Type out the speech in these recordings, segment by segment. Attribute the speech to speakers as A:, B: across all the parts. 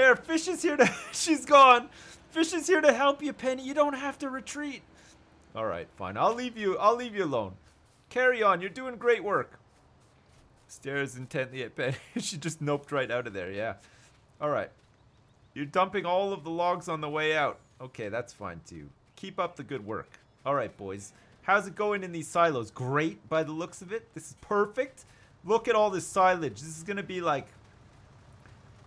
A: There, Fish is here to... She's gone. Fish is here to help you, Penny. You don't have to retreat. All right, fine. I'll leave you. I'll leave you alone. Carry on. You're doing great work. Stares intently at Penny. she just noped right out of there. Yeah. All right. You're dumping all of the logs on the way out. Okay, that's fine too. Keep up the good work. All right, boys. How's it going in these silos? Great by the looks of it. This is perfect. Look at all this silage. This is going to be like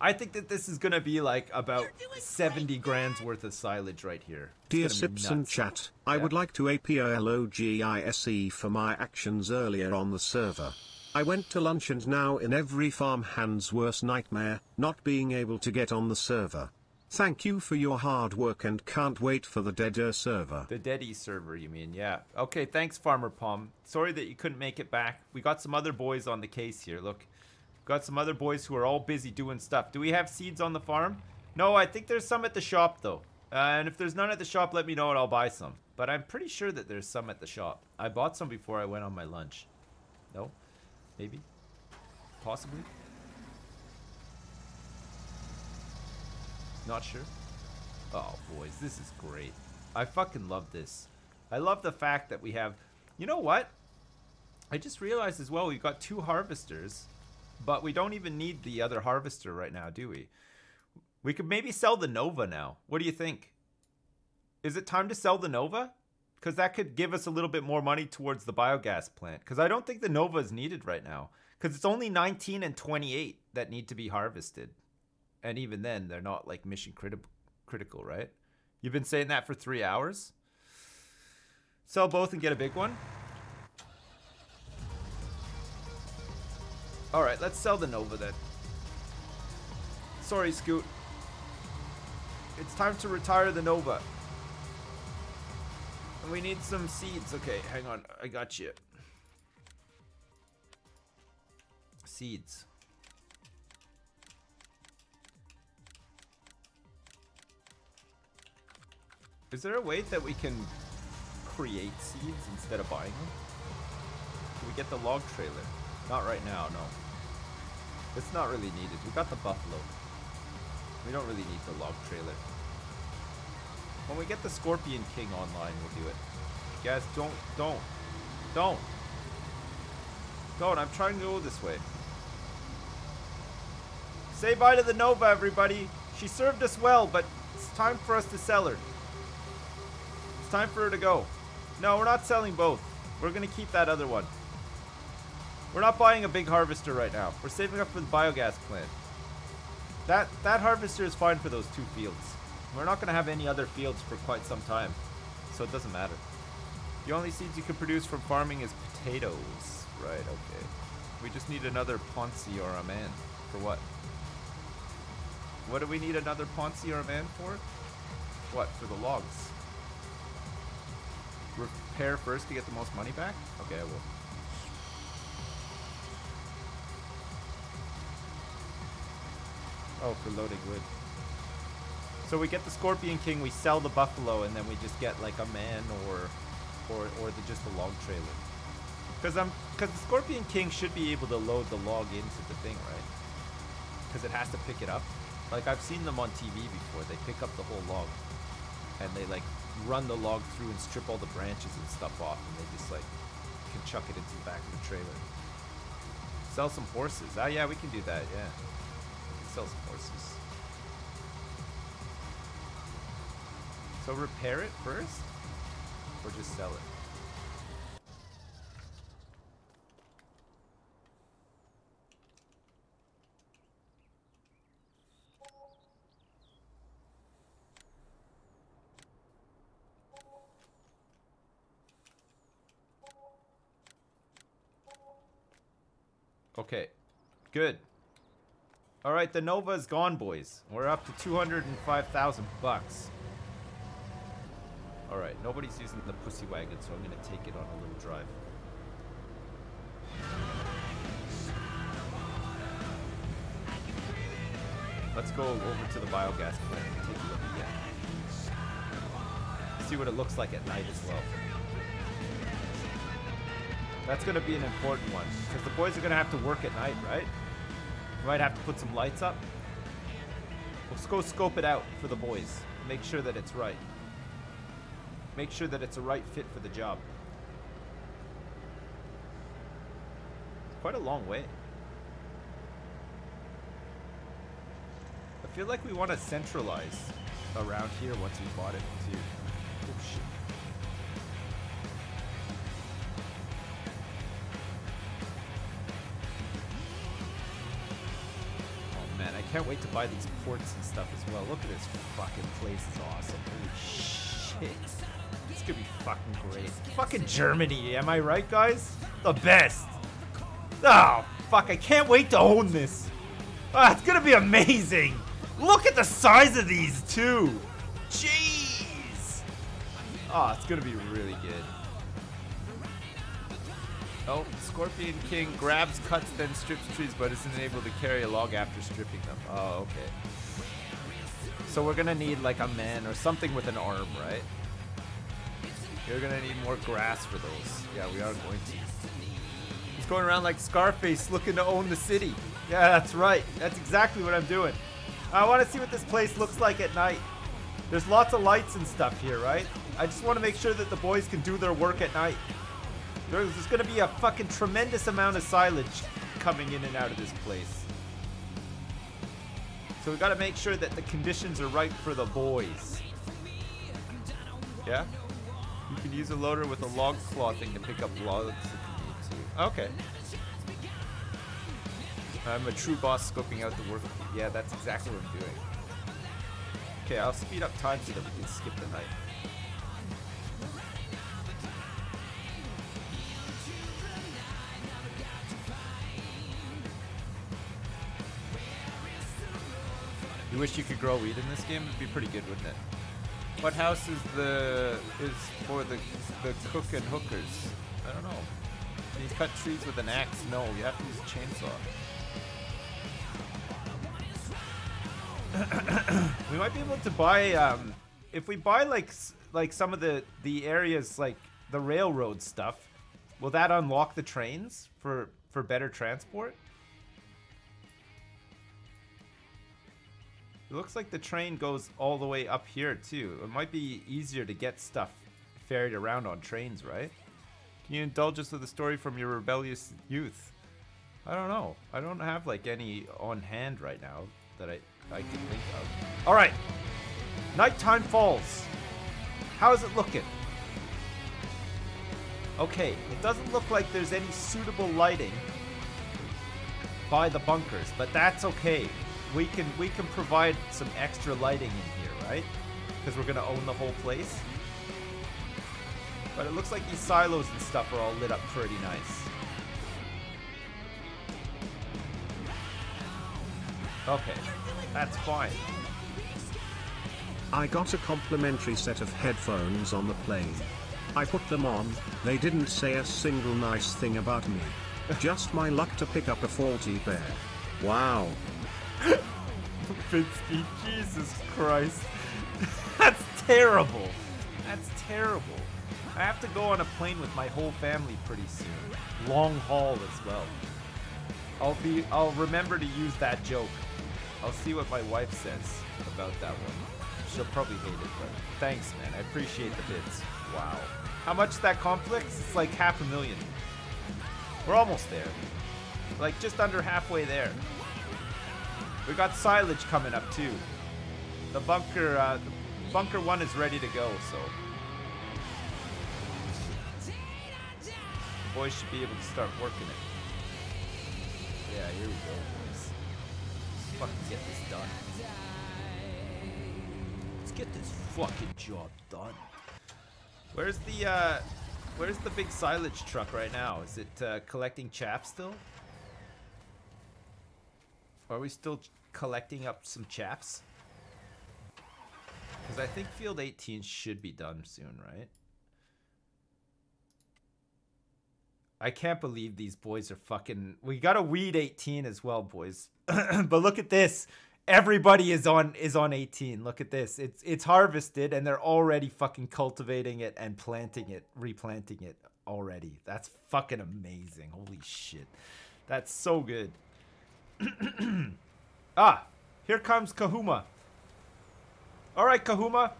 A: I think that this is gonna be like about 70 grand's worth of silage right here. It's
B: Dear
A: gonna be
B: Simpson
A: nuts.
B: chat, I would like to APOLOGISE for my actions earlier on the server. I went to lunch and now in every farmhand's worst nightmare, not being able to get on the server. Thank you for your hard work and can't wait for the Deader server.
A: The Deady server, you mean? Yeah. Okay, thanks, Farmer Palm. Sorry that you couldn't make it back. We got some other boys on the case here. Look, got some other boys who are all busy doing stuff. Do we have seeds on the farm? No, I think there's some at the shop though. Uh, and if there's none at the shop, let me know and I'll buy some. But I'm pretty sure that there's some at the shop. I bought some before I went on my lunch. No? Maybe? Possibly? Not sure. Oh, boys, this is great. I fucking love this. I love the fact that we have. You know what? I just realized as well we've got two harvesters, but we don't even need the other harvester right now, do we? We could maybe sell the Nova now. What do you think? Is it time to sell the Nova? Because that could give us a little bit more money towards the biogas plant. Because I don't think the Nova is needed right now. Because it's only 19 and 28 that need to be harvested. And even then, they're not like mission criti- critical, right? You've been saying that for three hours? Sell both and get a big one? Alright, let's sell the Nova then. Sorry, Scoot. It's time to retire the Nova. And we need some seeds. Okay, hang on. I got you. Seeds. Is there a way that we can create seeds instead of buying them? Can we get the log trailer? Not right now, no. It's not really needed. We got the buffalo. We don't really need the log trailer. When we get the Scorpion King online, we'll do it. Guys, don't, don't, don't. Don't, I'm trying to go this way. Say bye to the Nova, everybody. She served us well, but it's time for us to sell her. It's time for her to go. No, we're not selling both. We're gonna keep that other one. We're not buying a big harvester right now. We're saving up for the biogas plant. That that harvester is fine for those two fields. We're not gonna have any other fields for quite some time, so it doesn't matter. The only seeds you can produce from farming is potatoes. Right, okay. We just need another Ponsse or a man. For what? What do we need another Ponsse or a man for? What, for the logs? Repair first to get the most money back? Okay, I will. Oh, for loading wood. So we get the Scorpion King, we sell the Buffalo, and then we just get like a man or or or the, just a log trailer. Because I'm because the Scorpion King should be able to load the log into the thing, right? Because it has to pick it up. Like I've seen them on TV before. They pick up the whole log, and they like run the log through and strip all the branches and stuff off, and they just like can chuck it into the back of the trailer. Sell some horses. Ah, yeah, we can do that. Yeah, sell some horses. So repair it first, or just sell it. Okay, good. All right, the Nova's gone, boys. We're up to 205,000 bucks. All right, nobody's using the pussy wagon, so I'm gonna take it on a little drive. Let's go over to the biogas plant and take a look again. See what it looks like at night as well. That's gonna be an important one, because the boys are gonna have to work at night, right? Might have to put some lights up. Let's go scope it out for the boys. Make sure that it's right. Make sure that it's a right fit for the job. Quite a long way. I feel like we want to centralize around here once we bought it too. Can't wait to buy these ports and stuff as well. Look at this fucking place It's awesome. Holy shit. This could be fucking great. Fucking Germany, am I right guys? The best. Oh, fuck, I can't wait to own this. Ah, it's gonna be amazing. Look at the size of these too. Jeez. Oh, it's gonna be really good. Oh, Scorpion King grabs, cuts, then strips trees, but isn't able to carry a log after stripping them. Oh, okay. So we're gonna need like a man or something with an arm, right? You're gonna need more grass for those. Yeah, we are going to. He's going around like Scarface looking to own the city. Yeah, that's right. That's exactly what I'm doing. I want to see what this place looks like at night. There's lots of lights and stuff here, right? I just want to make sure that the boys can do their work at night. There's, to be a fucking tremendous amount of silage coming in and out of this place. So we got to make sure that the conditions are right for the boys. Yeah? You can use a loader with a log clothing to pick up logs if you need to. Okay. I'm a true boss scoping out the work. Yeah, that's exactly what I'm doing. Okay, I'll speed up time so that we can skip the night. You wish you could grow weed in this game? It'd be pretty good, wouldn't it? What house is the is for the the cook and hookers? I don't know. Can you cut trees with an axe? No, you have to use a chainsaw. we might be able to buy um, if we buy like like some of the the areas like the railroad stuff. Will that unlock the trains for for better transport? It looks like the train goes all the way up here too. It might be easier to get stuff ferried around on trains, right? Can you indulge us with a story from your rebellious youth? I don't know. I don't have like any on hand right now that I I can think of. All right. Nighttime falls. How is it looking? Okay, it doesn't look like there's any suitable lighting by the bunkers, but that's okay. We can we can provide some extra lighting in here, right? Because we're gonna own the whole place. But it looks like these silos and stuff are all lit up pretty nice. Okay, that's fine.
B: I got a complimentary set of headphones on the plane. I put them on, they didn't say a single nice thing about me. Just my luck to pick up a faulty pair. Wow.
A: Finsky, Jesus Christ. That's terrible. That's terrible. I have to go on a plane with my whole family pretty soon. Long haul as well. I'll be I'll remember to use that joke. I'll see what my wife says about that one. She'll probably hate it, but thanks man. I appreciate the bits. Wow. How much is that conflicts? It's like half a million. We're almost there. Like just under halfway there. We got silage coming up too. The bunker, uh, the bunker one is ready to go, so boys should be able to start working it. Yeah, here we go, boys. Fucking get this done. Let's get this fucking job done. Where's the, uh, where's the big silage truck right now? Is it uh, collecting chaff still? Are we still collecting up some chaps? Because I think field 18 should be done soon, right? I can't believe these boys are fucking. We got a weed 18 as well, boys. but look at this. Everybody is on is on 18. Look at this. It's it's harvested and they're already fucking cultivating it and planting it, replanting it already. That's fucking amazing. Holy shit. That's so good. ah, here comes Kahuma. All right, Kahuma.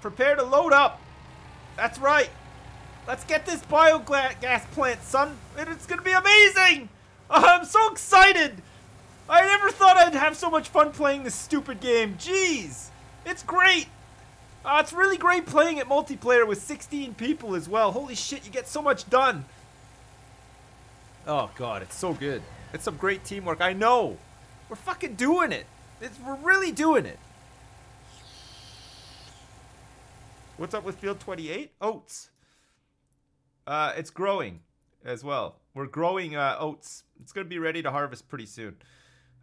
A: Prepare to load up. That's right. Let's get this biogas plant, son. It's gonna be amazing. I'm so excited. I never thought I'd have so much fun playing this stupid game. Jeez. It's great. Uh, it's really great playing it multiplayer with 16 people as well. Holy shit, you get so much done. Oh god, it's so good. It's some great teamwork. I know. We're fucking doing it. It's, we're really doing it. What's up with field 28? Oats. Uh, it's growing as well. We're growing uh, oats. It's going to be ready to harvest pretty soon.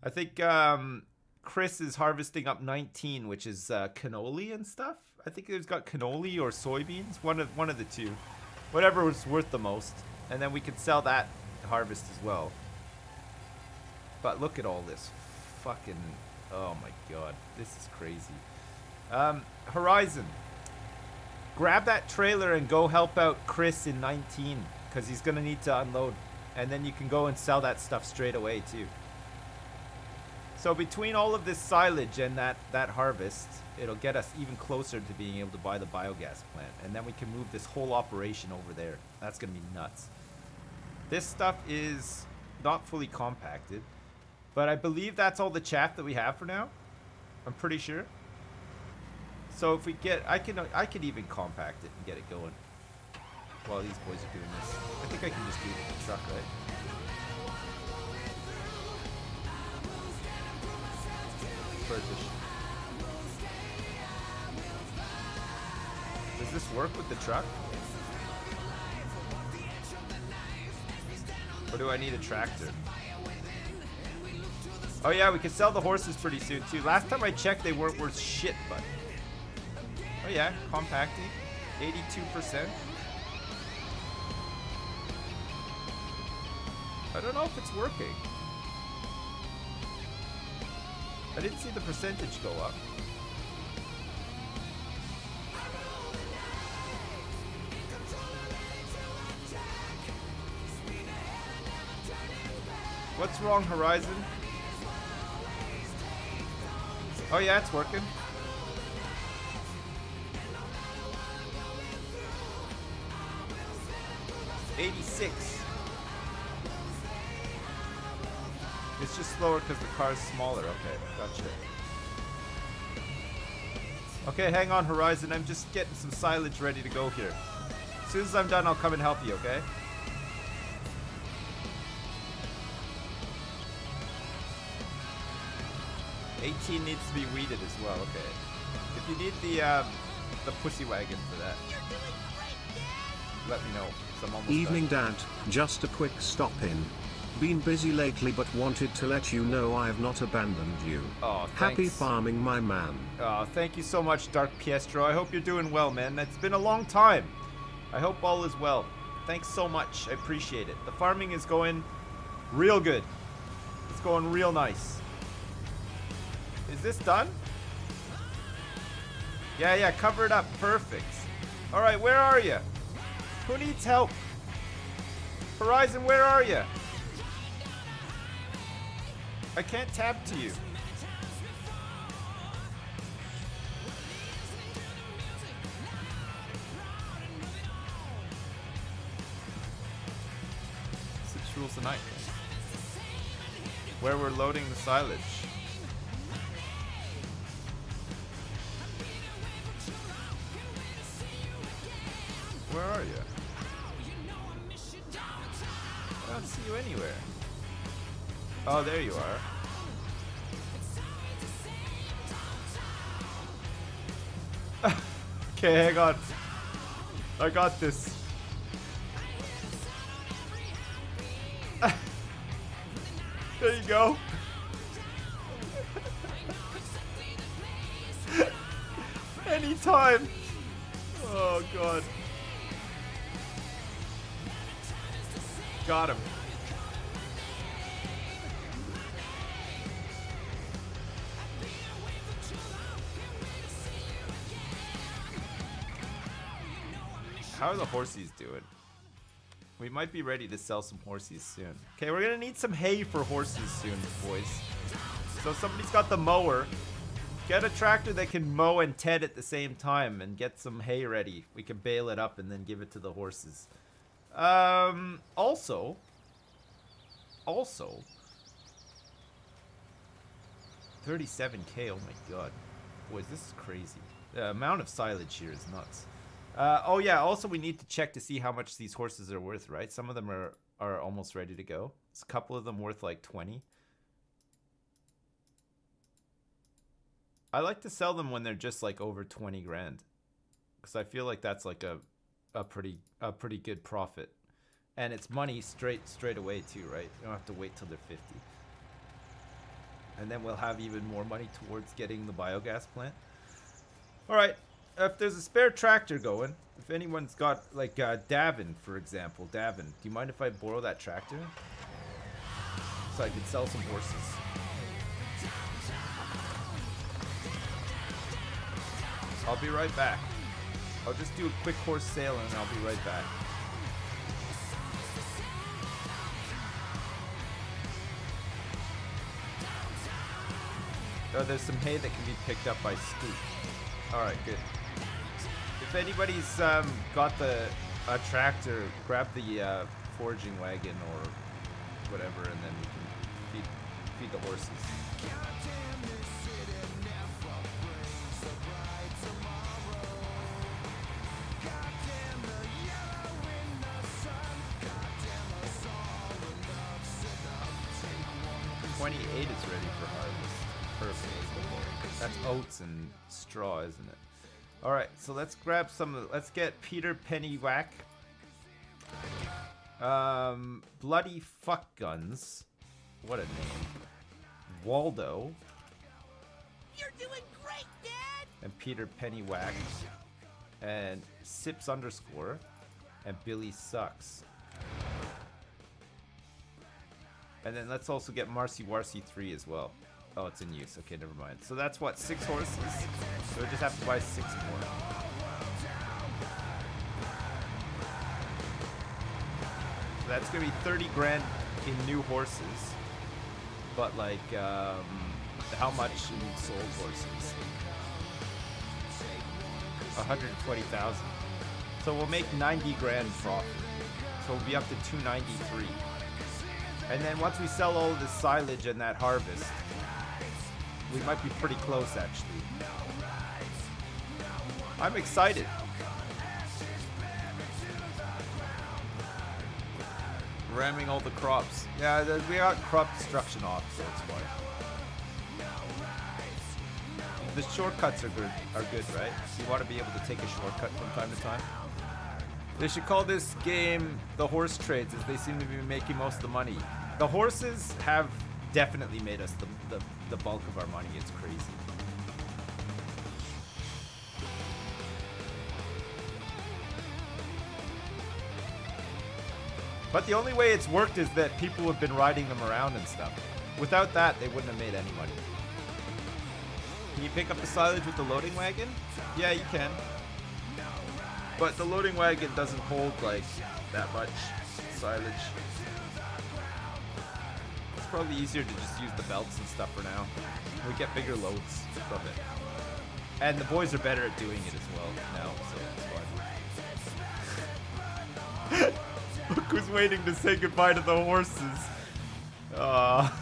A: I think um, Chris is harvesting up 19, which is uh, cannoli and stuff. I think he's got cannoli or soybeans, one of one of the two, whatever was worth the most, and then we could sell that harvest as well. But look at all this, fucking, oh my god, this is crazy. Um, Horizon, grab that trailer and go help out Chris in 19, because he's gonna need to unload, and then you can go and sell that stuff straight away too. So between all of this silage and that, that harvest, it'll get us even closer to being able to buy the biogas plant. And then we can move this whole operation over there. That's going to be nuts. This stuff is not fully compacted. But I believe that's all the chaff that we have for now. I'm pretty sure. So if we get, I can, I can even compact it and get it going. While these boys are doing this. I think I can just do it with the truck, right? British. Does this work with the truck? Or do I need a tractor? Oh yeah, we can sell the horses pretty soon too. Last time I checked, they weren't worth shit, but... Oh yeah, compacting. 82%. I don't know if it's working. I didn't see the percentage go up. What's wrong, Horizon? Oh yeah, it's working. Eighty-six. It's just slower because the car is smaller. Okay, gotcha. Okay, hang on, Horizon. I'm just getting some silage ready to go here. As soon as I'm done, I'll come and help you, okay? Eighteen needs to be weeded as well. Okay. If you need the um, the pussy wagon for that, let me know.
B: Evening, done. Dad. Just a quick stop in. Been busy lately but wanted to let you know I have not abandoned you.
A: Oh, thanks.
B: Happy farming, my man.
A: Oh, thank you so much, Dark Piestro. I hope you're doing well, man. It's been a long time. I hope all is well. Thanks so much. I appreciate it. The farming is going real good. It's going real nice. Is this done? Yeah, yeah, cover it up. Perfect. All right, where are you? Who needs help? Horizon, where are you? I can't tap to you. Six rules. Where we're loading the silage. Where are you? I don't see you anywhere. Oh, there you are. okay, hang on. I got this. there you go. Anytime. Oh, God. Got him. How are the horsies doing? We might be ready to sell some horsies soon. Okay, we're gonna need some hay for horses soon, boys. So somebody's got the mower. Get a tractor that can mow and ted at the same time and get some hay ready. We can bale it up and then give it to the horses. Um, also, also, 37k, oh my god. Boys, this is crazy. The amount of silage here is nuts. Uh, oh yeah, also we need to check to see how much these horses are worth, right? Some of them are, are almost ready to go. There's a couple of them worth like 20. I like to sell them when they're just like over 20 grand. Cuz I feel like that's like a a pretty a pretty good profit. And it's money straight straight away too, right? You don't have to wait till they're 50. And then we'll have even more money towards getting the biogas plant. All right. If there's a spare tractor going, if anyone's got like uh, Davin, for example, Davin, do you mind if I borrow that tractor? So I can sell some horses. I'll be right back. I'll just do a quick horse sale and I'll be right back. Oh, there's some hay that can be picked up by Scoop. Alright, good. If anybody's um, got the a tractor, grab the uh, foraging wagon or whatever and then we can feed, feed the horses. And straw, isn't it? All right, so let's grab some. of- Let's get Peter Pennywhack. Um, bloody fuck guns. What a name. Waldo
C: You're doing great, Dad!
A: and Peter Pennywhack and Sips underscore and Billy sucks. And then let's also get Marcy Warcy 3 as well. Oh, it's in use. Okay, never mind. So that's what, six horses? So we just have to buy six more. So that's gonna be 30 grand in new horses. But like, um, how much in sold horses? 120,000. So we'll make 90 grand profit. So we'll be up to 293. And then once we sell all the silage and that harvest, we might be pretty close actually. I'm excited. Ramming all the crops. Yeah, we got crop destruction off, so it's fine. The shortcuts are good, are good, right? You want to be able to take a shortcut from time to time. They should call this game the horse trades, as they seem to be making most of the money. The horses have definitely made us the, the, the bulk of our money. It's crazy. But the only way it's worked is that people have been riding them around and stuff. Without that, they wouldn't have made any money. Can you pick up the silage with the loading wagon? Yeah, you can. But the loading wagon doesn't hold like that much silage. Probably easier to just use the belts and stuff for now. We get bigger loads from it. And the boys are better at doing it as well now, so it's fun. Look who's waiting to say goodbye to the horses. Aw. Ah.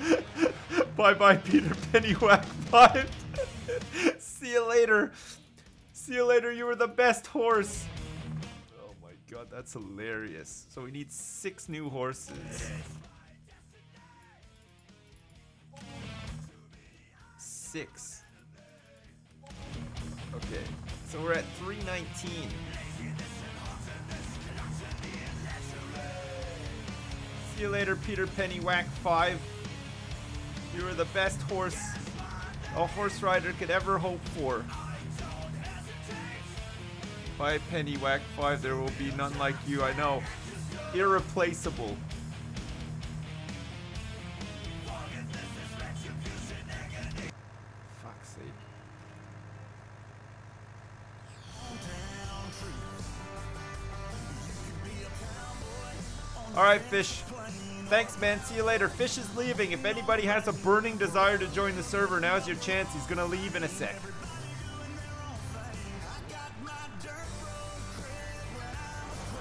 A: bye bye, Peter Pennywhack 5. See you later. See you later. You were the best horse. Oh my god, that's hilarious. So we need six new horses. Six. Okay, so we're at 319. See you later, Peter Pennywhack 5. You were the best horse a horse rider could ever hope for. By Pennywhack 5, there will be none like you, I know. Irreplaceable. Alright, fish. Thanks, man. See you later. Fish is leaving. If anybody has a burning desire to join the server, now's your chance. He's gonna leave in a sec.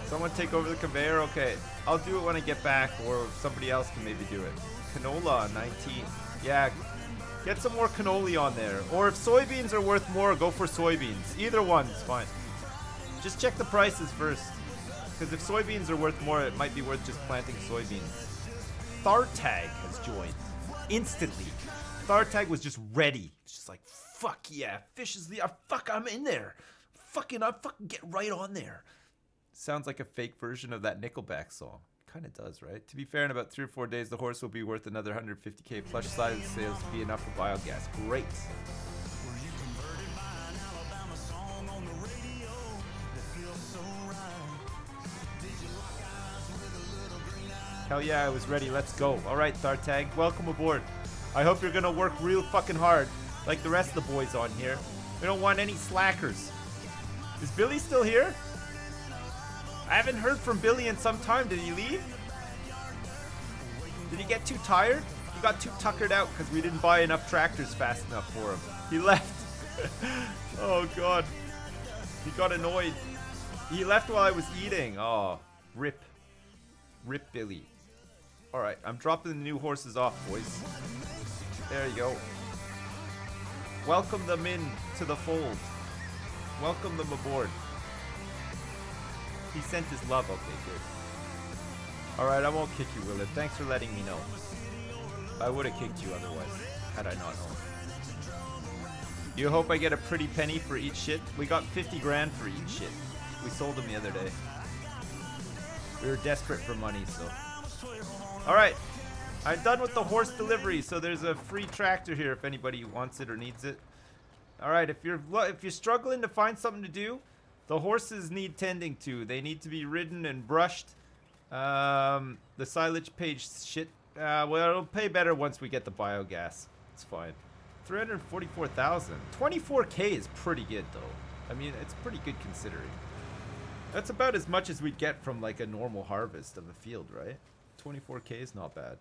A: Someone take over the conveyor? Okay. I'll do it when I get back, or somebody else can maybe do it. Canola, 19. Yeah, get some more cannoli on there. Or if soybeans are worth more, go for soybeans. Either one's fine. Just check the prices first. Because if soybeans are worth more, it might be worth just planting soybeans. Thartag has joined. Instantly. Thartag was just ready. It's just like, fuck yeah, fish is the. Uh, fuck, I'm in there. Fucking, I fucking get right on there. Sounds like a fake version of that Nickelback song. Kind of does, right? To be fair, in about three or four days, the horse will be worth another 150k plus size sales to be enough for biogas. Great. Hell yeah, I was ready. Let's go. All right, Thartag, welcome aboard. I hope you're gonna work real fucking hard, like the rest of the boys on here. We don't want any slackers. Is Billy still here? I haven't heard from Billy in some time. Did he leave? Did he get too tired? He got too tuckered out because we didn't buy enough tractors fast enough for him. He left. oh god. He got annoyed. He left while I was eating. Oh, rip. Rip Billy. Alright, I'm dropping the new horses off, boys. There you go. Welcome them in to the fold. Welcome them aboard. He sent his love. Okay, good. Alright, I won't kick you, Willard. Thanks for letting me know. I would have kicked you otherwise, had I not known. You hope I get a pretty penny for each shit? We got 50 grand for each shit. We sold them the other day. We were desperate for money, so. Alright. I'm done with the horse delivery, so there's a free tractor here if anybody wants it or needs it. Alright, if you're if you're struggling to find something to do, the horses need tending to. They need to be ridden and brushed. Um, the silage page shit. Uh, well, it'll pay better once we get the biogas. It's fine. 344,000. 24k is pretty good, though. I mean, it's pretty good considering. That's about as much as we'd get from like a normal harvest of a field, right? 24k is not bad.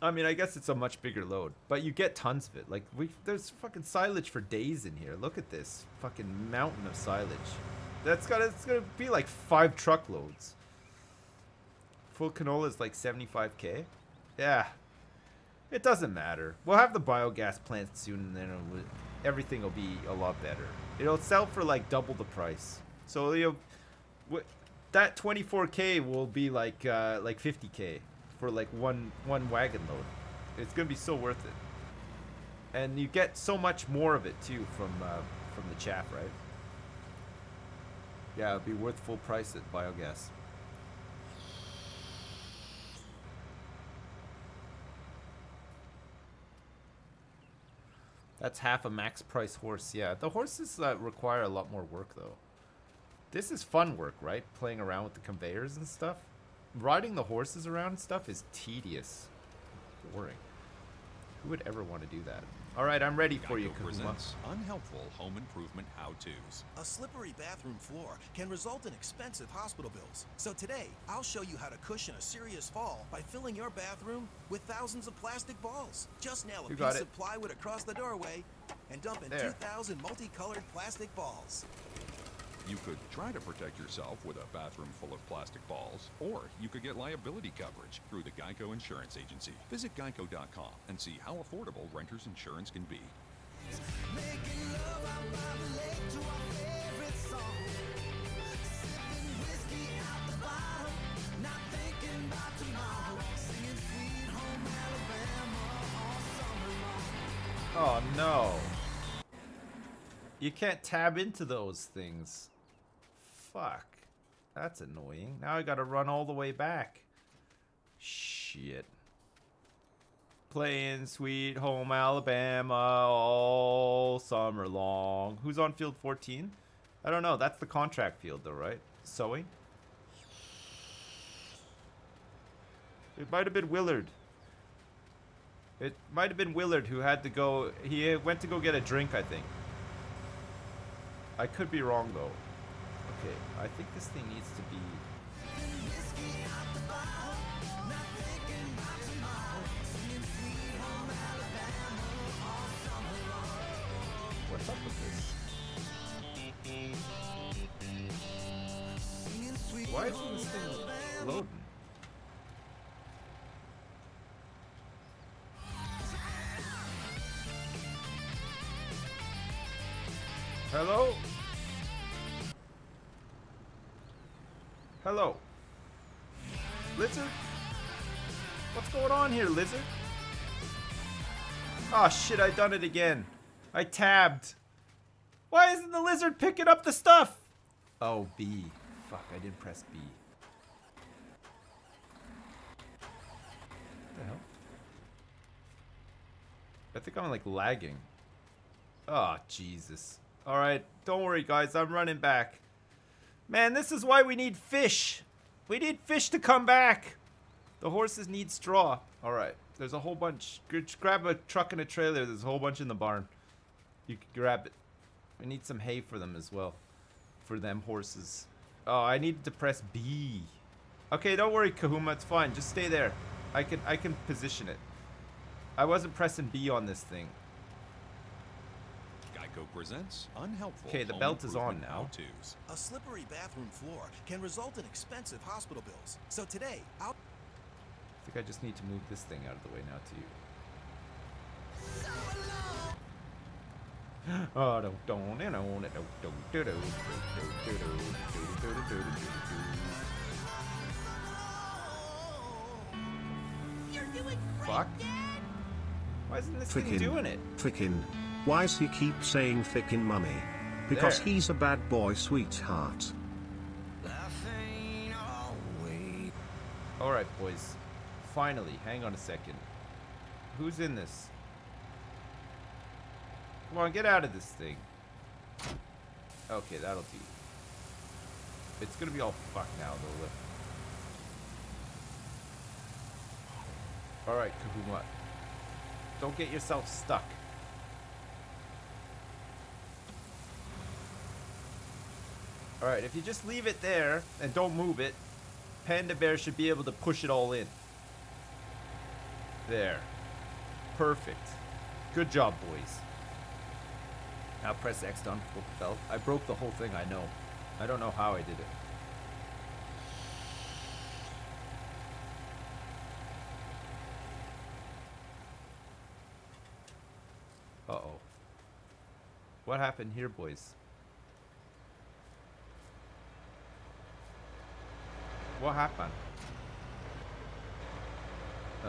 A: I mean, I guess it's a much bigger load, but you get tons of it. Like we, there's fucking silage for days in here. Look at this fucking mountain of silage. That's got it's gonna be like five truckloads. Full canola is like 75k. Yeah, it doesn't matter. We'll have the biogas plant soon, and then everything will be a lot better. It'll sell for like double the price. So you that 24k will be like uh, like 50k for like one one wagon load. It's gonna be so worth it, and you get so much more of it too from uh, from the chaff, right? Yeah, it'd be worth full price at biogas. That's half a max price horse. Yeah, the horses uh, require a lot more work though. This is fun work, right? Playing around with the conveyors and stuff. Riding the horses around and stuff is tedious. Boring. Who would ever want to do that? All right, I'm ready for you,
D: Geico
A: Kahuma.
D: presents unhelpful home improvement how-tos.
C: A slippery bathroom floor can result in expensive hospital bills. So today, I'll show you how to cushion a serious fall by filling your bathroom with thousands of plastic balls. Just nail a
A: You
C: piece of plywood across the doorway and dump in
A: There.
C: 2,000 multicolored plastic balls.
D: You could try to protect yourself with a bathroom full of plastic balls, or you could get liability coverage through the Geico Insurance Agency. Visit geico.com and see how affordable renter's insurance can be.
A: Oh no. You can't tab into those things. Fuck. That's annoying. Now I gotta run all the way back. Shit. Playing Sweet Home Alabama all summer long. Who's on field 14? I don't know. That's the contract field though, right? Sewing? It might have been Willard. It might have been Willard who had to go. He went to go get a drink, I think. I could be wrong though. Okay, I think this thing needs to be. Oh shit, I done it again. I tabbed. Why isn't the lizard picking up the stuff? Oh, B. Fuck, I didn't press B. What the hell? I think I'm like lagging. Oh, Jesus. Alright, don't worry guys, I'm running back. Man, this is why we need fish. We need fish to come back. The horses need straw. Alright, there's a whole bunch. Grab a truck and a trailer. There's a whole bunch in the barn. You can grab it. We need some hay for them as well. For them horses. Oh, I needed to press B. Okay, don't worry, Kahuma. It's fine. Just stay there. I can I can position it. I wasn't pressing B on this thing.
D: Geico presents unhelpful.
A: Okay, the belt is on now.
D: how-tos.
C: A slippery bathroom floor can result in expensive hospital bills. So today, I'll
A: I think I just need to move this thing out of the way now too. Oh, don't don't don't don't don't don't do do do do do do do do do do Fuck. Why isn't this thing doing it?
B: Frickin'. Why's he keep saying frickin' mummy? Because
A: There.
B: he's a bad boy, sweetheart.
A: Alright, boys. Finally, hang on a second. Who's in this? Come on, get out of this thing. Okay, that'll do. It's gonna be all fucked now, though. Alright, Kahuma. Don't get yourself stuck. Alright, if you just leave it there and don't move it, Panda Bear should be able to push it all in. There. Perfect. Good job, boys. Now press X to unfold the belt. I broke the whole thing, I know. I don't know how I did it. Uh-oh. What happened here, boys? What happened?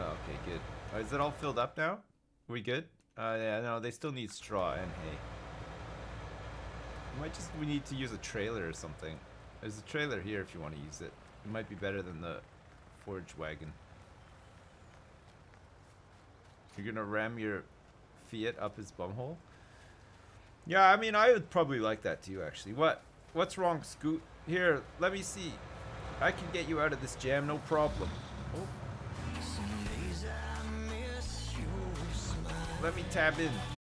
A: Oh, okay, good. Uh, is it all filled up now? we good? Uh, yeah, no, they still need straw and hay. Might just, we need to use a trailer or something. There's a trailer here if you want to use it. It might be better than the forage wagon. You're gonna ram your Fiat up his bumhole? Yeah, I mean, I would probably like that too, actually. What? What's wrong, Scoot? Here, let me see. I can get you out of this jam, no problem. Let me tab in.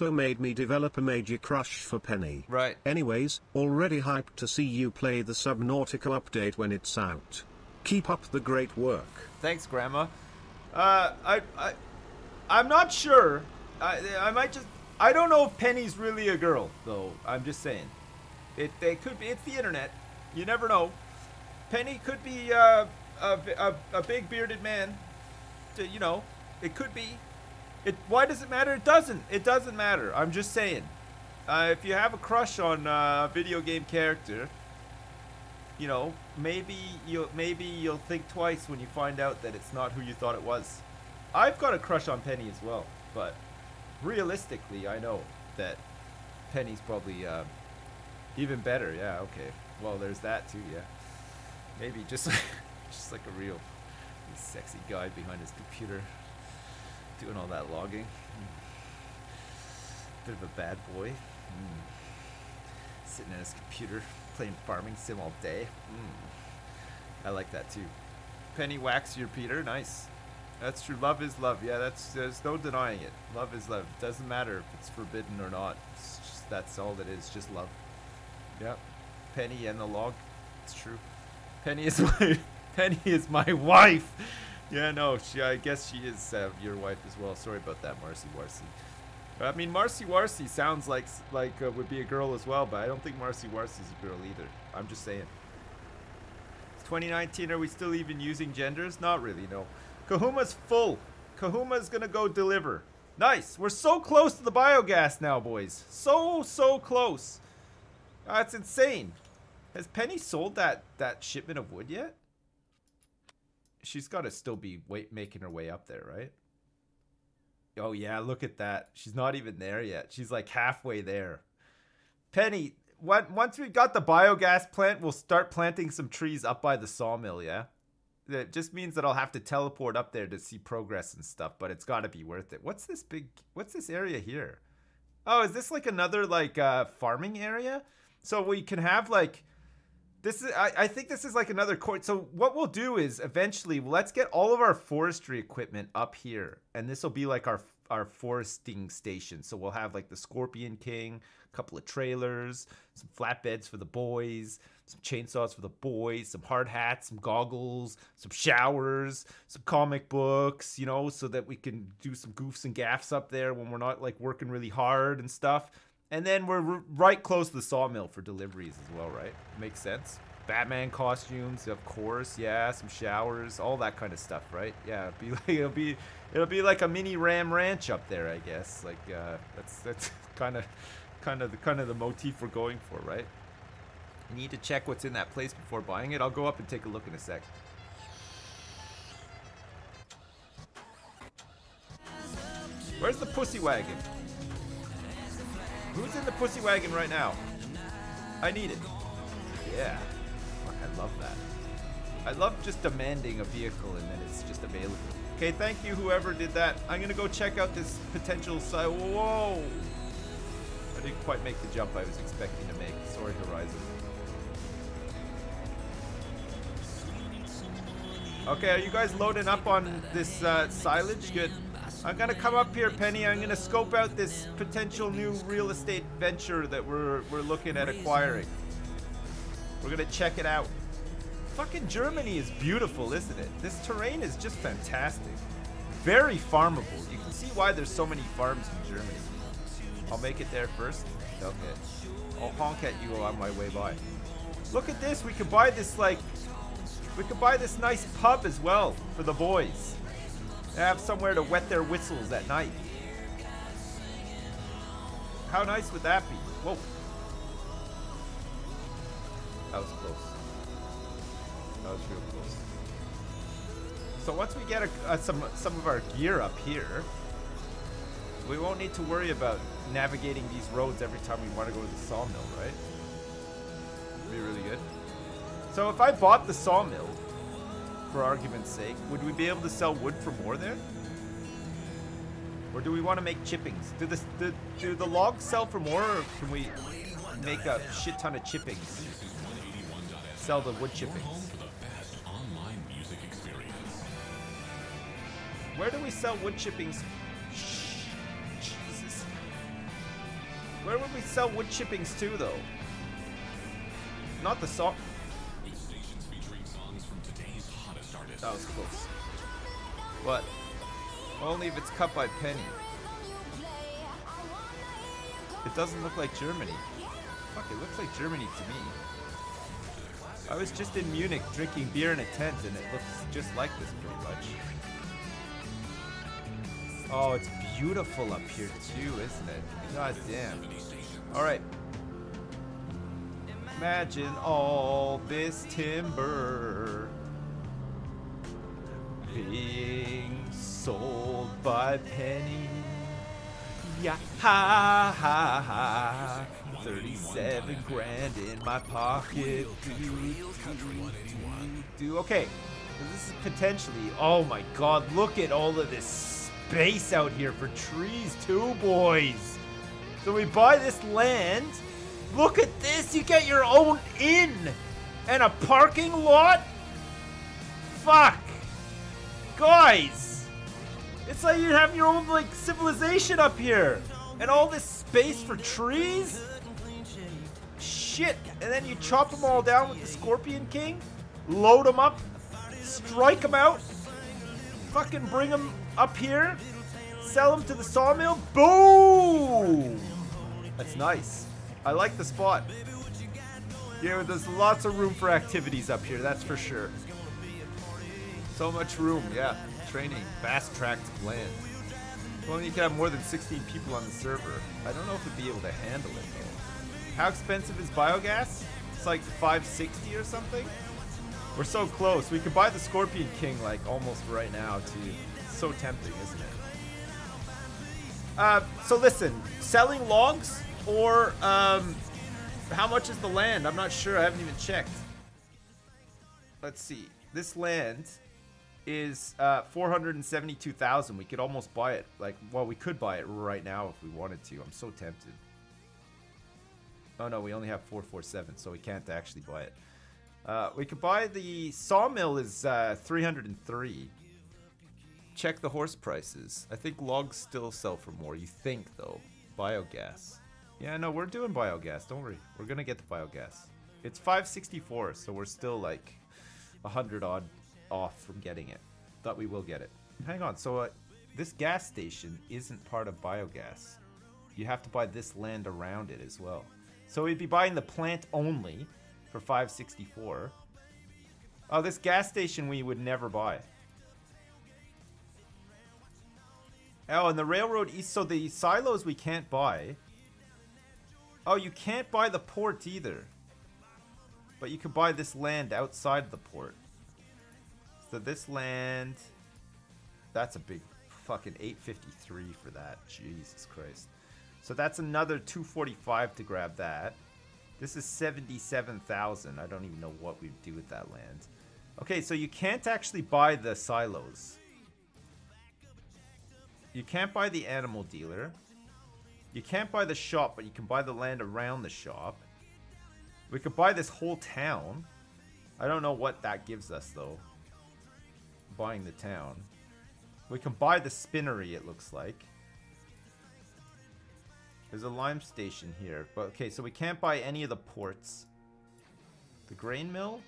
B: Also made me develop a major crush for Penny.
A: Right.
B: Anyways, already hyped to see you play the Subnautica update when it's out. Keep up the great work.
A: Thanks, Grandma. Uh, I, I, I'm not sure. I, I might just. I don't know if Penny's really a girl, though. I'm just saying. It, it could be. It's the internet. You never know. Penny could be uh, a, a, a big bearded man. To, you know, it could be. It. Why does it matter? It doesn't. It doesn't matter. I'm just saying. Uh, if you have a crush on uh, a video game character, you know, maybe you'll maybe you'll think twice when you find out that it's not who you thought it was. I've got a crush on Penny as well, but realistically, I know that Penny's probably uh, even better. Yeah, okay. Well, there's that too. Yeah, maybe just just like a real sexy guy behind his computer doing all that logging. Mm. Bit of a bad boy. Mm. Sitting at his computer playing farming sim all day. Mm. I like that too. Penny wax your Peter, nice. That's true. Love is love. Yeah, that's there's no denying it. Love is love. Doesn't matter if it's forbidden or not. Just that's all it is. Just love. Yep. Penny and the log. It's true. Penny is my Penny is my wife. Yeah, no, she. I guess she is uh, your wife as well. Sorry about that, Marcy Warcy. I mean, Marcy Warcy sounds like like uh, would be a girl as well, but I don't think Marcy Warcy's a girl either. I'm just saying. It's 2019. Are we still even using genders? Not really. No. Kahuma's full. Kahuma's gonna go deliver. Nice. We're so close to the biogas now, boys. So so close. That's insane. Has Penny sold that that shipment of wood yet? She's got to still be wait, making her way up there, right? Oh yeah, look at that. She's not even there yet. She's like halfway there. Penny, once we've got the biogas plant, we'll start planting some trees up by the sawmill, yeah? That just means that I'll have to teleport up there to see progress and stuff, but it's got to be worth it. What's this big what's this area here? Oh, is this like another like uh farming area? So we can have like this is I, I think this is like another court so what we'll do is eventually let's get all of our forestry equipment up here and this will be like our our foresting station. So we'll have like the scorpion king a couple of trailers some flatbeds for the boys some chainsaws for the boys some hard hats some goggles some showers some comic books you know so that we can do some goofs and gaffs up there when we're not like working really hard and stuff and then we're right close to the sawmill for deliveries as well, right? Makes sense. Batman costumes, of course. Yeah, some showers, all that kind of stuff, right? Yeah, it'll be like, it'll be it'll be like a mini Ram Ranch up there, I guess. Like uh, that's that's kind of kind of the kind of the motif we're going for, right? You need to check what's in that place before buying it. I'll go up and take a look in a sec. Where's the pussy wagon? Who's in the pussy wagon right now? I need it. Yeah. Fuck, I love that. I love just demanding a vehicle and then it's just available. Okay, thank you whoever did that. I'm gonna go check out this potential site. Whoa! I didn't quite make the jump I was expecting to make. Sorry, Horizon. Okay, are you guys loading up on this uh, silage? Good. I'm gonna come up here, Penny. I'm gonna scope out this potential new real estate venture that we're we're looking at acquiring. We're gonna check it out. Fucking Germany is beautiful, isn't it? This terrain is just fantastic. Very farmable. You can see why there's so many farms in Germany. I'll make it there first. Okay. I'll honk at you on my way by. Look at this. We could buy this like we could buy this nice pub as well for the boys. Have somewhere to wet their whistles at night. How nice would that be? Whoa. That was close. That was real close. So once we get a, some some of our gear up here, we won't need to worry about navigating these roads every time we want to go to the sawmill, right? Be really good. So if I bought the sawmill, for argument's sake, would we be able to sell wood for more there? Or do we want to make chippings? Do the, do, do the logs sell for more, or can we make a shit ton of chippings? Sell the wood chippings. Where do we sell wood chippings? Jesus. Where would we sell wood chippings to, though? Not the song. That was close. But Only if it's cut by penny. It doesn't look like Germany. Fuck, it looks like Germany to me. I was just in Munich drinking beer in a tent and it looks just like this pretty much. Oh, it's beautiful up here too, isn't it? God damn. Alright. Imagine all this timber by penny. Yeah, ha ha ha. 37 grand in my pocket. Do. Okay, this is potentially. Oh my god, look at all of this space out here for trees, too, boys. So we buy this land. Look at this, you get your own inn and a parking lot. Fuck. Guys, it's like you have your own like civilization up here, and all this space for trees. Shit, and then you chop them all down with the Scorpion King, load them up, strike them out, fucking bring them up here, sell them to the sawmill. Boom! That's nice. I like the spot. Yeah, there's lots of room for activities up here, that's for sure. So much room, yeah. Training, of land. Well, you can have more than 16 people on the server. I don't know if it'd be able to handle it though. How expensive is biogas? It's like 560 or something. We're so close. We could buy the Scorpion King like almost right now too. So tempting, isn't it? Uh, so listen, selling logs or um, how much is the land? I'm not sure. I haven't even checked. Let's see. This land is uh, 472,000. We could almost buy it. Like, well, we could buy it right now if we wanted to. I'm so tempted. Oh no, we only have 447, so we can't actually buy it. Uh, we could buy the sawmill is uh, 303. Check the horse prices. I think logs still sell for more. You think though? Biogas. Yeah, no, we're doing biogas. Don't worry. We're gonna get the biogas. It's 564, so we're still like a 100 odd off from getting it. Thought we will get it. Hang on. So uh, this gas station isn't part of biogas. You have to buy this land around it as well. So we'd be buying the plant only for 564. Oh, this gas station we would never buy. Oh, and the railroad east. So the silos we can't buy. Oh, you can't buy the port either. But you can buy this land outside the port. So this land, that's a big fucking 853 for that. Jesus Christ. So that's another 245 to grab that. This is 77,000. I don't even know what we'd do with that land. Okay, so you can't actually buy the silos. You can't buy the animal dealer. You can't buy the shop, but you can buy the land around the shop. We could buy this whole town. I don't know what that gives us, though. Buying the town. We can buy the spinnery, it looks like. There's a lime station here. But okay, so we can't buy any of the ports. The grain mill?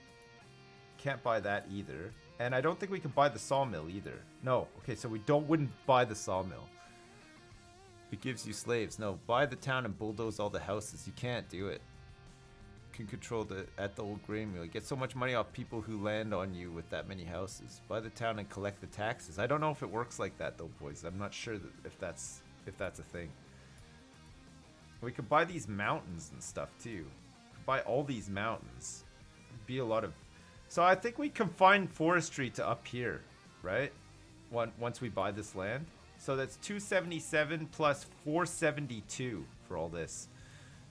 A: Can't buy that either. And I don't think we can buy the sawmill either. No. Okay, so we don't wouldn't buy the sawmill. It gives you slaves. No, buy the town and bulldoze all the houses. You can't do it. Can control the at the old grain mill. Get so much money off people who land on you with that many houses. Buy the town and collect the taxes. I don't know if it works like that though, boys. I'm not sure that if that's if that's a thing. We could buy these mountains and stuff too. buy all these mountains. It'd be a lot of. So I think we confine forestry to up here, right? Once we buy this land. So that's 277 plus 472 for all this.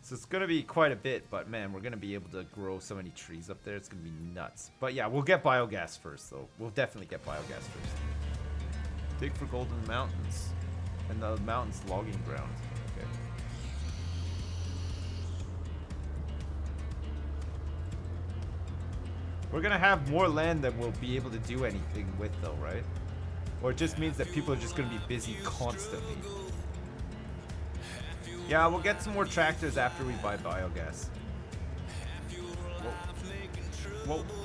A: So it's going to be quite a bit, but man, we're going to be able to grow so many trees up there. It's going to be nuts. But yeah, we'll get biogas first, though. We'll definitely get biogas first. Dig for gold in the mountains. And the mountains logging ground. Okay. We're going to have more land than we'll be able to do anything with, though, right? Or it just means that people are just going to be busy constantly. Yeah, we'll get some more tractors after we buy biogas. Whoa. Whoa.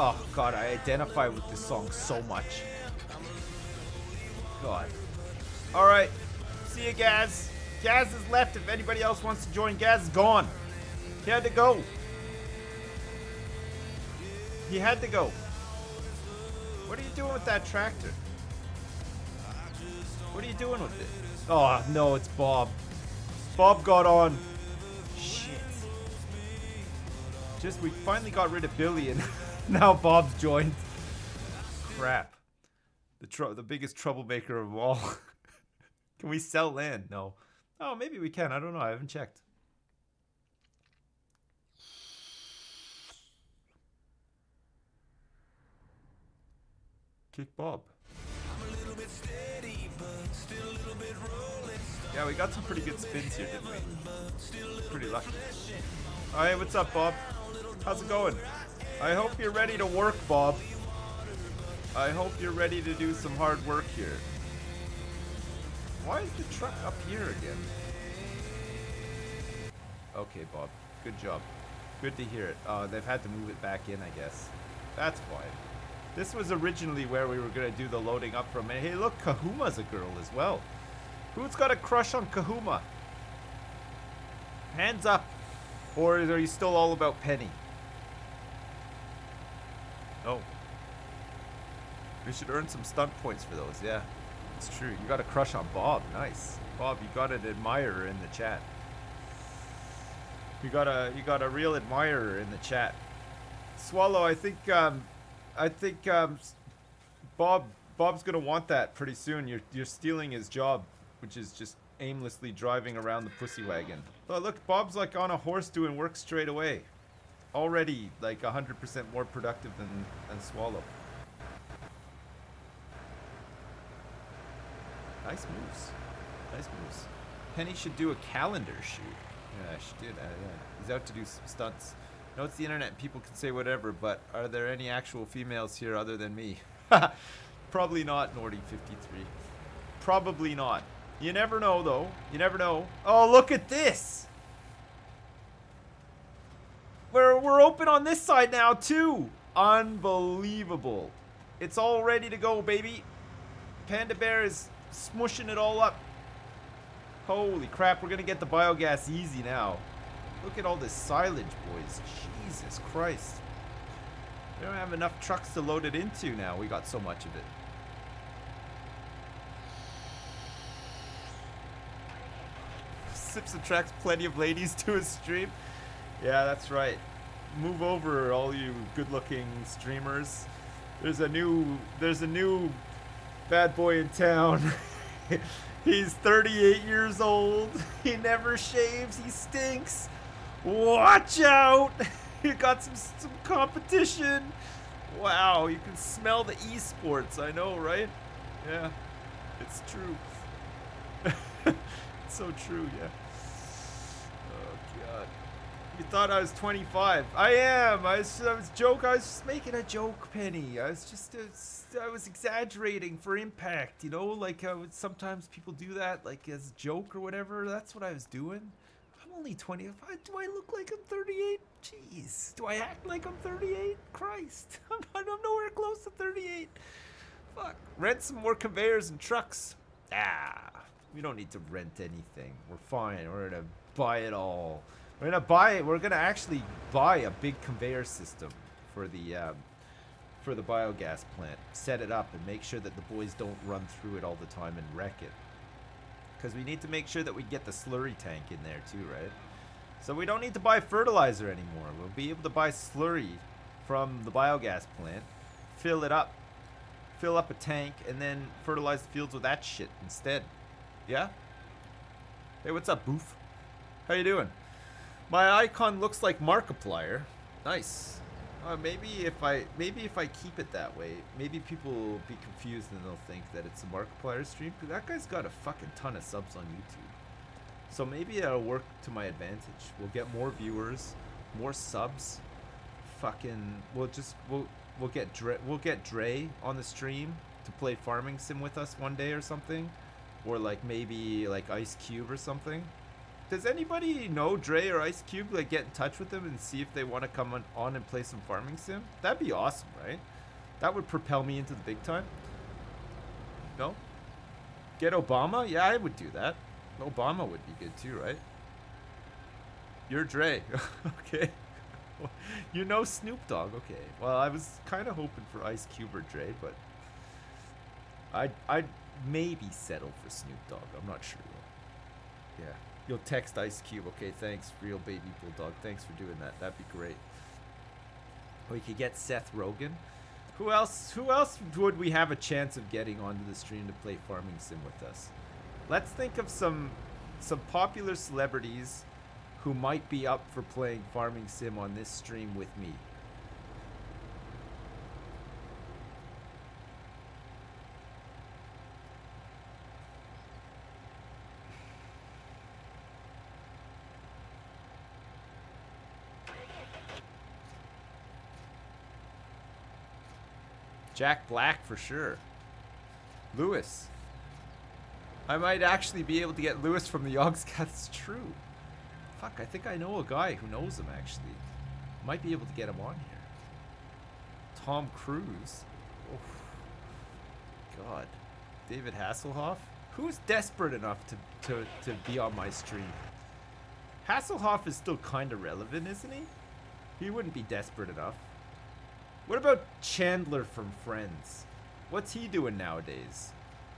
A: Oh god, I identify with this song so much. God. Alright. See you Gaz. Gaz is left if anybody else wants to join. Gaz is gone. He had to go. He had to go. What are you doing with that tractor? What are you doing with it? Oh no, it's Bob. Bob got on. Shit. Just we finally got rid of Billy and now Bob's joined. Crap. The the biggest troublemaker of all. can we sell land? No. Oh, maybe we can. I don't know. I haven't checked. Kick Bob. Yeah, we got some pretty good spins here, didn't we? Pretty lucky. Alright, what's up, Bob? How's it going? I hope you're ready to work, Bob. I hope you're ready to do some hard work here. Why is the truck up here again? Okay, Bob. Good job. Good to hear it. Uh, they've had to move it back in, I guess. That's why. This was originally where we were going to do the loading up from. And hey, look, Kahuma's a girl as well. Who's got a crush on Kahuma? Hands up. Or are you still all about Penny? Oh. We should earn some stunt points for those, yeah. It's true. You got a crush on Bob. Nice. Bob, you got an admirer in the chat. You got a you got a real admirer in the chat. Swallow, I think um I think um Bob Bob's gonna want that pretty soon. You're you're stealing his job, which is just aimlessly driving around the pussy wagon. Oh look, Bob's like on a horse doing work straight away. Already like 100% more productive than, than Swallow. Nice moves. Nice moves. Penny should do a calendar shoot. Yeah, she did. Uh, yeah. He's out to do some stunts. No, it's the internet. People can say whatever, but are there any actual females here other than me? Probably not, Nordy53. Probably not. You never know, though. You never know. Oh, look at this! We're, we're open on this side now, too! Unbelievable. It's all ready to go, baby. Panda Bear is smushing it all up. Holy crap, we're gonna get the biogas easy now. Look at all this silage, boys. Jesus Christ. We don't have enough trucks to load it into now. We got so much of it. Sips attracts plenty of ladies to his stream. Yeah, that's right. Move over, all you good-looking streamers. There's a new, there's a new bad boy in town. He's 38 years old. He never shaves. He stinks. Watch out! You got some some competition. Wow, you can smell the esports. I know, right? Yeah, it's true. it's so true. Yeah. You thought I was 25. I am. I was, I was joke. I was just making a joke, Penny. I was just, uh, I was exaggerating for impact. You know, like would, sometimes people do that, like as a joke or whatever. That's what I was doing. I'm only 25. Do I look like I'm 38? Jeez. Do I act like I'm 38? Christ. I'm, I'm nowhere close to 38. Fuck. Rent some more conveyors and trucks. Ah. We don't need to rent anything. We're fine. We're gonna buy it all. We're gonna buy. We're gonna actually buy a big conveyor system for the um, for the biogas plant. Set it up and make sure that the boys don't run through it all the time and wreck it. Because we need to make sure that we get the slurry tank in there too, right? So we don't need to buy fertilizer anymore. We'll be able to buy slurry from the biogas plant, fill it up, fill up a tank, and then fertilize the fields with that shit instead. Yeah? Hey, what's up, Boof? How you doing? My icon looks like Markiplier. Nice. Uh, maybe if I maybe if I keep it that way, maybe people will be confused and they'll think that it's a Markiplier stream. That guy's got a fucking ton of subs on YouTube. So maybe it'll work to my advantage. We'll get more viewers, more subs. Fucking, we'll just we'll we'll get Dre we'll get Dre on the stream to play Farming Sim with us one day or something, or like maybe like Ice Cube or something. Does anybody know Dre or Ice Cube? Like, get in touch with them and see if they want to come on, on and play some farming sim. That'd be awesome, right? That would propel me into the big time. No? Get Obama? Yeah, I would do that. Obama would be good too, right? You're Dre. okay. you know Snoop Dogg. Okay. Well, I was kind of hoping for Ice Cube or Dre, but I'd, I'd maybe settle for Snoop Dogg. I'm not sure though. Yeah. You'll text Ice Cube. Okay, thanks, real baby bulldog. Thanks for doing that. That'd be great. Oh, we could get Seth Rogen. Who else? Who else would we have a chance of getting onto the stream to play Farming Sim with us? Let's think of some some popular celebrities who might be up for playing Farming Sim on this stream with me. Jack Black for sure. Lewis. I might actually be able to get Lewis from the Yogscast. That's true. Fuck, I think I know a guy who knows him actually. Might be able to get him on here. Tom Cruise. Oh, God. David Hasselhoff. Who's desperate enough to, to, to be on my stream? Hasselhoff is still kind of relevant, isn't he? He wouldn't be desperate enough. What about Chandler from Friends? What's he doing nowadays?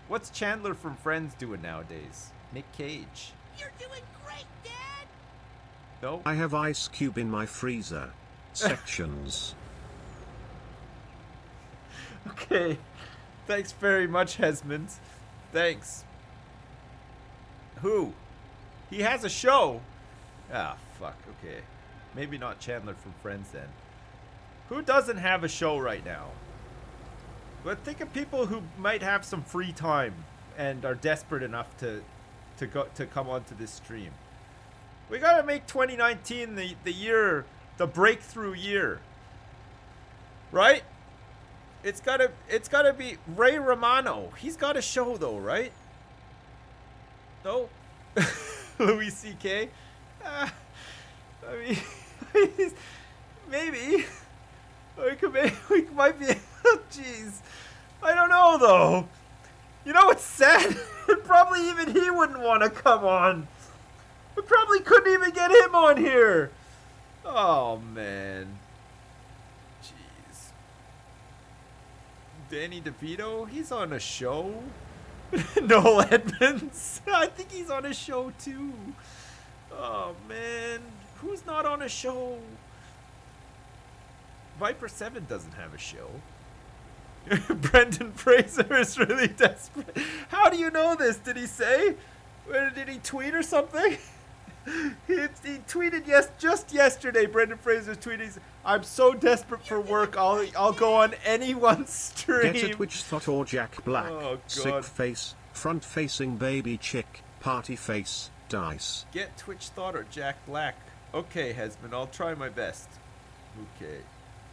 A: What's Chandler from Friends doing nowadays? Nick Cage.
E: You're doing great, Dad!
A: No?
B: I have ice cube in my freezer. Sections.
A: Okay. Thanks very much, Hesmond. Thanks. Who? He has a show. Ah, fuck. Okay. Maybe not Chandler from Friends then. Who doesn't have a show right now? But think of people who might have some free time and are desperate enough to to go to come onto this stream. We gotta make 2019 the, the year, the breakthrough year. Right? It's gotta it's gotta be Ray Romano. He's got a show though, right? No? Louis C.K. Ah, I mean, maybe. We could maybe, we might be. Jeez, I don't know though. You know what's sad? probably even he wouldn't want to come on. We probably couldn't even get him on here. Oh man. Jeez. Danny DeVito, he's on a show. Noel Edmonds, I think he's on a show too. Oh man, who's not on a show? Viper 7 doesn't have a show. Brendan Fraser is really desperate. How do you know this? Did he say? Did he tweet or something? he, he tweeted yes just yesterday. Brendan Fraser tweeted, "I'm so desperate for work. I'll I'll go on anyone's stream."
B: Get a Twitch thought or Jack Black.
A: Oh,
B: Sick face, front facing baby chick, party face, dice.
A: Get Twitch Thought or Jack Black. Okay, Hesman, I'll try my best. Okay.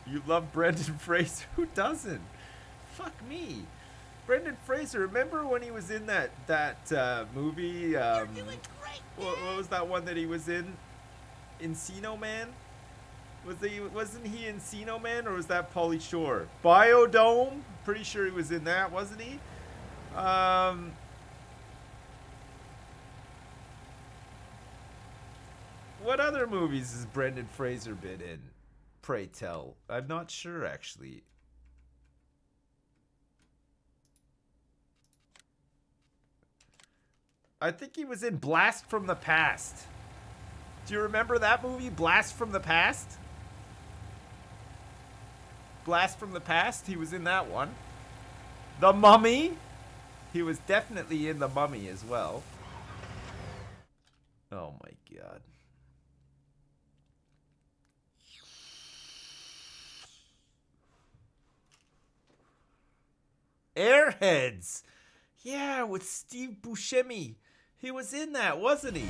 A: You love Brendan Fraser? Who doesn't? Fuck me. Brendan Fraser, remember when he was in that that uh, movie? Um,
E: You're doing great,
A: what, what was that one that he was in? Encino Man? Was he wasn't he Encino Man or was that Pauly Shore? Biodome? Pretty sure he was in that, wasn't he? Um What other movies has Brendan Fraser been in? Pray tell. I'm not sure actually. I think he was in Blast from the Past. Do you remember that movie, Blast from the Past? Blast from the Past, he was in that one. The Mummy, he was definitely in The Mummy as well. Oh my god. Airheads. Yeah, with Steve Buscemi. He was in that, wasn't he?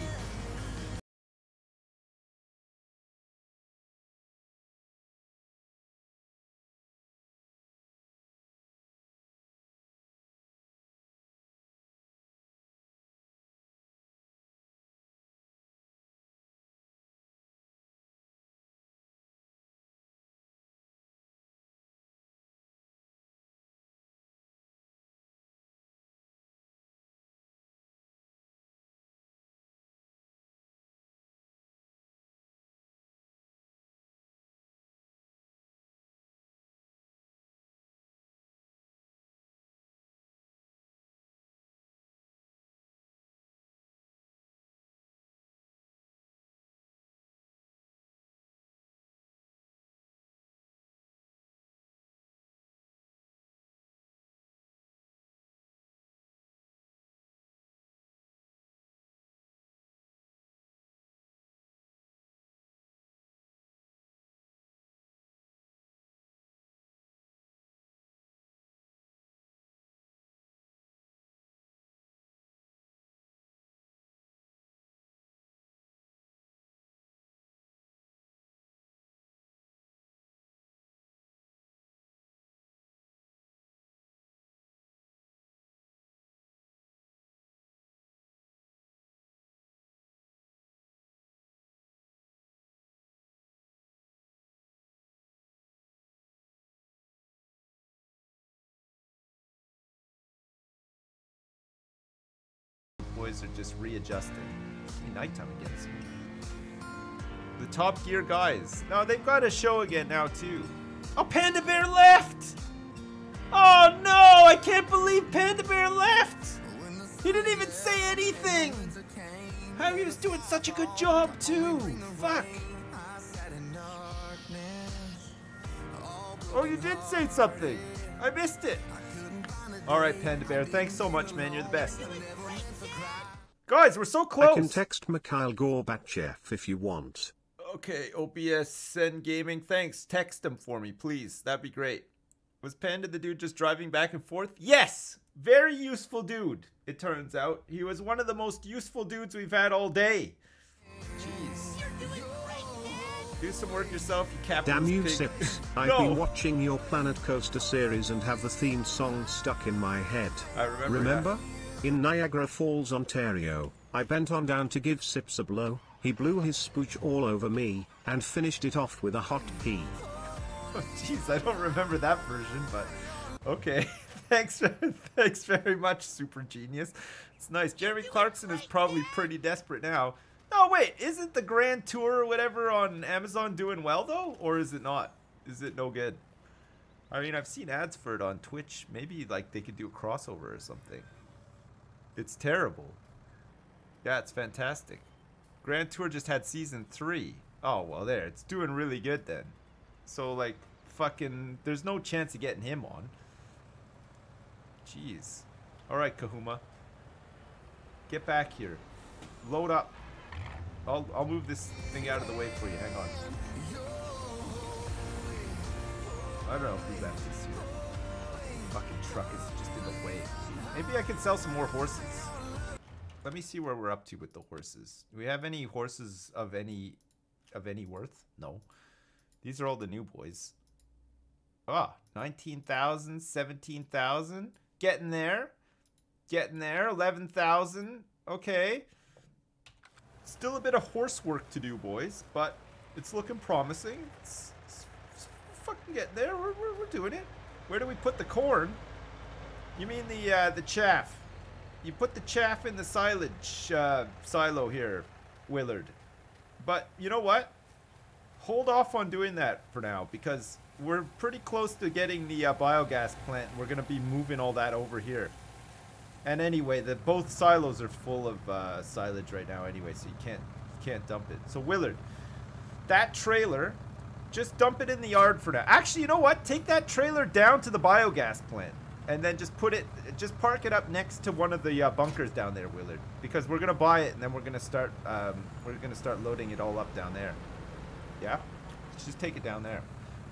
A: Boys are just readjusting. It's nighttime again soon. The Top Gear guys. No, they've got a show again now too. Oh, Panda Bear left! Oh no! I can't believe Panda Bear left! He didn't even say anything! How he was doing such a good job too! Fuck! Oh, you did say something! I missed it! Alright, Panda Bear, thanks so much, man. You're the best. Guys, we're so close!
B: I can text Mikhail Gorbachev if you want.
A: Okay, OBS Send Gaming, thanks. Text him for me, please. That'd be great. Was Panda the dude just driving back and forth? Yes! Very useful dude, it turns out. He was one of the most useful dudes we've had all day. Jeez. Do some work yourself, you capitalist
B: Damn you,
A: pig.
B: Sips. I've
A: No.
B: been watching your Planet Coaster series and have the theme song stuck in my head.
A: I remember
B: Remember? In Niagara Falls, Ontario, I bent on down to give Sips a blow. He blew his spooch all over me, and finished it off with a hot pee.
A: Oh, jeez, I don't remember that version, but okay. thanks, thanks very much, Super Genius. It's nice. Jeremy Clarkson is probably pretty desperate now. No, wait, isn't the Grand Tour or whatever on Amazon doing well though, or is it not? Is it no good? I mean, I've seen ads for it on Twitch. Maybe like they could do a crossover or something. It's terrible. Yeah, it's fantastic. Grand Tour just had season three. Oh well, there. It's doing really good then. So like, fucking, there's no chance of getting him on. Jeez. All right, Kahuma. Get back here. Load up. I'll I'll move this thing out of the way for you. Hang on. I don't know here. Fucking truck is just in the way. Maybe I can sell some more horses. Let me see where we're up to with the horses. Do we have any horses of any of any worth? No. These are all the new boys. Ah, 19,000, 17,000. Getting there. Getting there. 11,000. Okay. Still a bit of horse work to do, boys, but it's looking promising. It's, it's, it's fucking getting there. We're, we're, we're doing it. Where do we put the corn? You mean the uh, the chaff? You put the chaff in the silage uh, silo here, Willard. But you know what? Hold off on doing that for now because we're pretty close to getting the uh, biogas plant. We're gonna be moving all that over here. And anyway, the both silos are full of uh, silage right now anyway, so you can't you can't dump it. So Willard, that trailer, just dump it in the yard for now. Actually, you know what? Take that trailer down to the biogas plant. and then just put it, just park it up next to one of the uh, bunkers down there, Willard, because we're gonna buy it and then we're gonna start, um, we're gonna start loading it all up down there. Yeah, Let's just take it down there.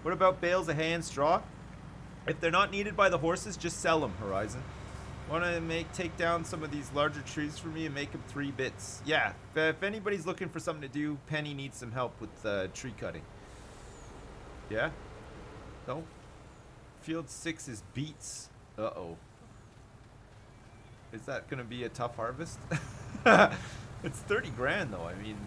A: What about bales of hay and straw? If they're not needed by the horses, just sell them, Horizon. Want to make take down some of these larger trees for me and make them three bits? Yeah. If, anybody's looking for something to do, Penny needs some help with uh, tree cutting. Yeah. No. Field six is beets. Uh oh. Is that gonna be a tough harvest? it's thirty grand though. I mean,